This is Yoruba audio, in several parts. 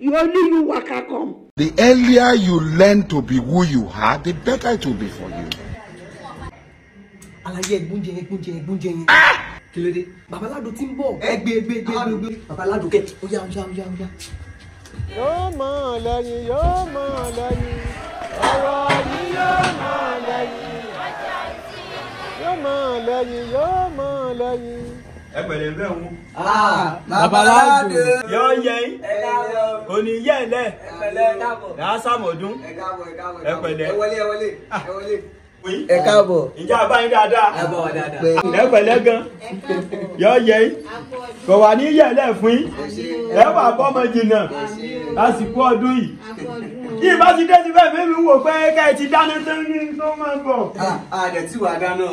you only you waka come. The earlier you learn to be who you are, the better it will be for you. alaye ẹgbóúnjẹ yẹn ẹgbóúnjẹ yẹn yẹn. kí ló dé. babaládo ti ń bọ̀. ẹ gbé gbé gbé gbé gbé babaládo kẹ. ó yá ó yá ó yá ó yá. yóò mọ̀ lẹ́yìn yóò mọ̀ lẹ́yìn ọ̀rọ̀ yìí yóò mọ̀ lẹ́yìn yóò mọ̀ lẹ́yìn yóò mọ̀ lẹ́yìn. Ẹ pẹ̀lẹ́ bẹ́ẹ̀ ń babaládo. yọ yẹ yín. Òní yẹ ẹ lẹ. Ẹ pẹ̀lẹ́ ẹ káàbọ̀. rà á sàmọ̀dún. Ẹ pẹ̀lẹ́. ẹ wọlé ẹ wọlé ẹ wọlé. ẹ káàbọ̀. ìjà àbáyín dáadáa? Ẹ bọ̀ dáadáa. ẹ pẹ̀lẹ́ gan. Yọ yẹ yín. Kò wà ní yẹ lẹ fún yín. Ẹ wà bọ́mọ jìnnà. Lásìkò ọdún yìí. Yìí. Bá ti dé ti bẹ́ẹ̀ bẹ́ẹ̀ mi wò pé ká ẹ ti dáná tán ní tó máa bọ̀. àdẹ̀ tí wàá dáná.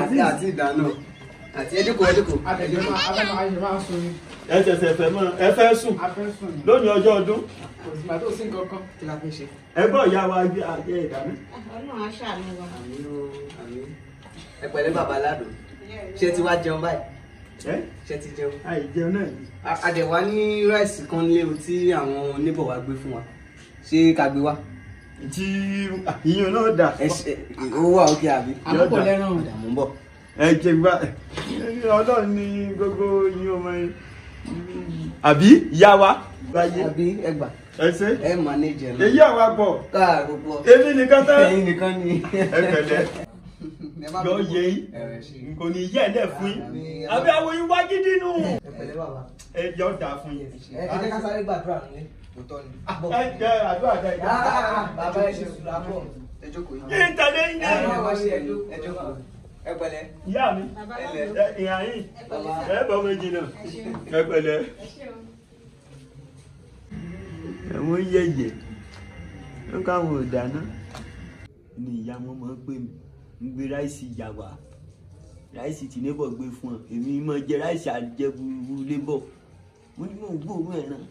Àti àti ìdáná ẹ ṣẹ̀ṣẹ̀ fẹ́ mọ́ ẹ fẹ́ sùn lónìí ọjọ́ ọdún ẹ gbọ́ ìyá wa gbé àjẹ ìdáná. ẹ pẹ̀lẹ́ babaládo ṣé ti wá jẹun báyìí ṣé ti jẹun. àìjẹun náà ni. A- a dẹ̀ wá ní ráìsì kan lé o tí àwọn oníbọ̀ wa gbé fún wa ṣé ká gbé wá. tí ìyẹn náà dà. ẹ ṣe owó wa òkè àbí. àmọ́ kò lẹ́ràn o. àdàmú bọ̀. Ẹ jẹ gbá ọlọ́run ní gbogbo yín ọmọ yín àbí ìyá wa àbí ẹgbà ẹ ṣe ẹ mànéjẹ náà. èyí àwa pọ̀ káàró pọ̀. èmi nìkan tán ẹyin nìkan ni. ẹ pẹ̀lẹ́ yọ yẹ yín kò ní yẹ ẹ fún yín àbí àwọn yín wá gidi nù ẹ pẹ̀lẹ́ bàbá. ẹ jọ dà fún yín. ẹ ẹ jẹ́ ká sáré gbàdúrà nílé òótọ́ ni. Bọ̀. ẹ jẹ àdúrà dá ìjà. Ah, bàbá ẹ ṣe sùúrù àbọ̀. ẹ jókòó yín. kí n tẹ̀lé yín ní. ẹ jókòó. Ẹ pẹ̀lẹ́. ìyá mi. Ìhà yín. Ẹ bọ́ méjì náà. Ẹ pẹ̀lẹ́. ẹ̀wọ̀n yẹ̀yẹ̀. Ló káwọn ò dáná. ni ìyá wọn máa ń pè mí. Ń gbé ráìsì ìyá wa. Ráìsì tí nébọ̀ gbé fún ọ èmi máa jẹ ráìsì àjẹbùrú lébọ̀ mo ní mò ń gbóòórùn ẹ̀ náà.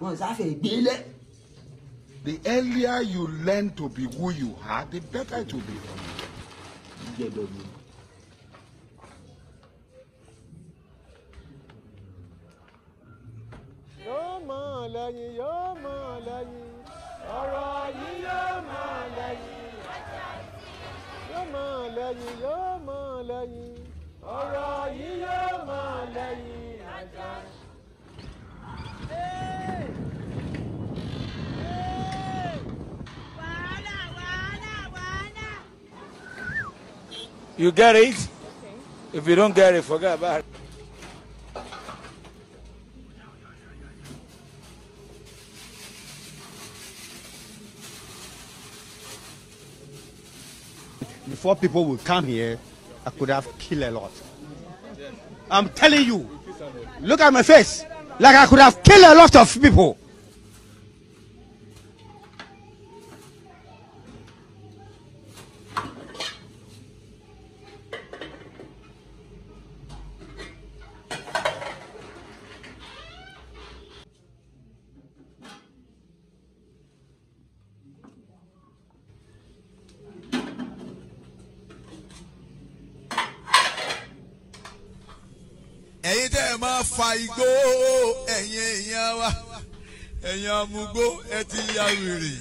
Wọn sáfẹ́ gbélé. The earlier you learn to be who you are, the better it will be for you. Jẹ̀dọ̀ mi. yóò mọ̀ lẹ́yìn yóò mọ̀ lẹ́yìn ọ̀rọ̀ yìí yóò mọ̀ lẹ́yìn yóò mọ̀ lẹ́yìn yóò mọ̀ lẹ́yìn You get it? If you don't get it, forget about it. before people would come here, I could have killed a lot. I'm telling you, look at my face. Like I could have killed a lot of people. Ẹ̀yin tẹ́ ẹ máa fa igbó ẹ̀yin èèyàn wa ẹ̀yin amúgbó ẹ ti ya wèrè.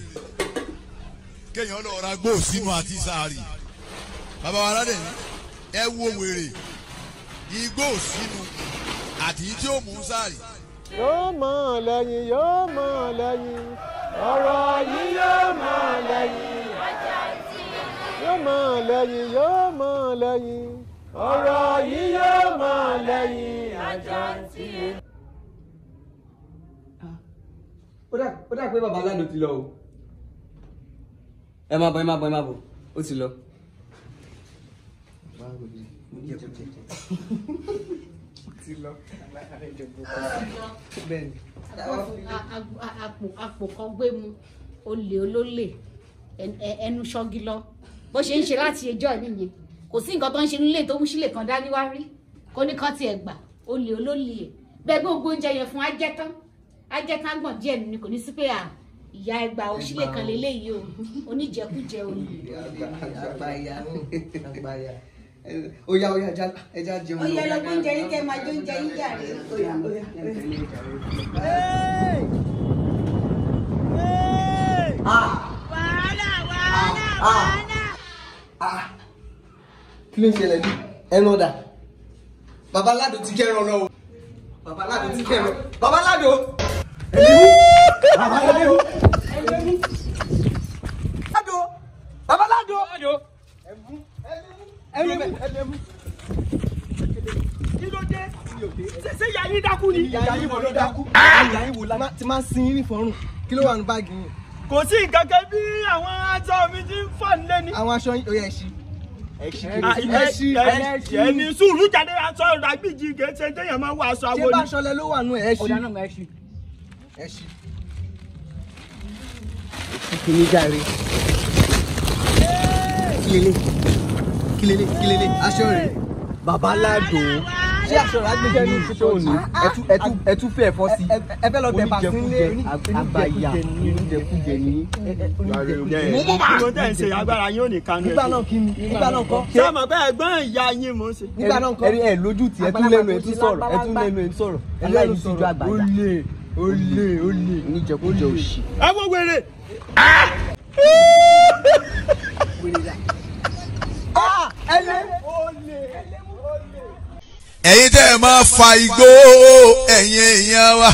Kéèyàn lọ ra gbó sínú àti sàárì. Bàbá wa ní ẹ wo wèrè igbó sínú àti tí ó mú sàárì. yóò mọ̀ lẹ́yìn yóò mọ̀ lẹ́yìn ọ̀rọ̀ yìí yóò mọ̀ lẹ́yìn. Yóò mọ̀ lẹ́yìn yóò mọ̀ lẹ́yìn ọ̀rọ̀ yìí yóò mọ̀ lẹ́yìn àjàntì. ó dà ó dà pé babaládo ti lọ o. ẹ má bọ̀ ẹ má bọ̀ ẹ má bọ̀ ó ti lọ. ti lọ bẹ́ẹ̀ni. àpò kan gbé mu olè olólè ẹnu ṣọ́gi lọ bó ṣe ń ṣe láti ẹjọ́ nìyẹn kò sí nǹkan tó ń ṣe nílé tó mú sílè kan dání wá rí. Kó ní kán tiẹ̀ gbà olè olólè ẹ̀. Bẹ́ẹ̀ gbogbo oúnjẹ yẹn fún ajẹ́tán. Ajẹ́tán gbọ̀n díẹ̀ ni kò ní sí pé à ìyá ẹgbà òṣìlè kan lélẹ́yìí o. Oníjẹkújẹ o. àgbáyà àgbáyà ó yá ó yá ẹja ẹja jẹun. Ó yẹ lọ gbóúnjẹ yín kẹ́ máa jó oúnjẹ yín jàre. ó yá ó yá. Ẹ tẹ̀lé ìjà rẹ. Kí ló ń ṣẹlẹ̀ ní ẹran ọ̀dà. Babaládo ti kẹran lọ o. Babaládo ti kẹran. Babaládo ẹlẹ́mú babaládo ẹlẹ́mú babaládo babaládo ẹlẹ́mú ẹlẹ́mú kí ló dé? Ṣe ìyá yín dákú ni? Ìyá yín wo ló dákú? Ìyá yín wo la ti máa sin ní fọrùn kí ló wà ní báàgì yín. kò sí nǹkan kan bí àwọn aṣọ mi ti ń fọ̀ nílé ni. àwọn aṣọ yín ó yẹ ẹ ṣí ẹni sùúrù jáde aṣọ ràgbìjì kẹsẹ téèyàn máa wọ aṣọ ṣé àwọn bá ni. aṣọ lẹ ló wà nù ẹ? Ṣí ọ̀dà náà ẹ ṣí. ẹ ṣí. kìíní jàre. Kílélẹ̀ kílélẹ̀ kílélẹ̀ aṣọ rẹ̀. Babaládo ṣé aṣọ rẹ̀ agbẹ́jẹ́ ní ṣíṣe òní ẹtú fẹ́ ẹ̀fọ́ sí. Ẹ fẹ́ lọ oníjẹkújẹ ní mo tẹ̀ ń ṣe agbára yín ò ní kánú nígbà náà kí ni? Nígbà náà kọ́. ṣé àmọ́ bẹ́ẹ̀ gbọ́n ìyá yín mò ń ṣe. nígbà náà kọ́. Ẹ lójú tí ẹ tún lẹ́nu ẹ tún sọ̀rọ̀ ẹ tún lẹ́nu ẹ tún sọ̀rọ̀. àgbàyà olè olè olè. Oníjẹkújẹ òṣì. ẹ wo wèrè. Ẹ̀yin tẹ́ ẹ máa fa igbó ẹ̀yin èèyàn wa.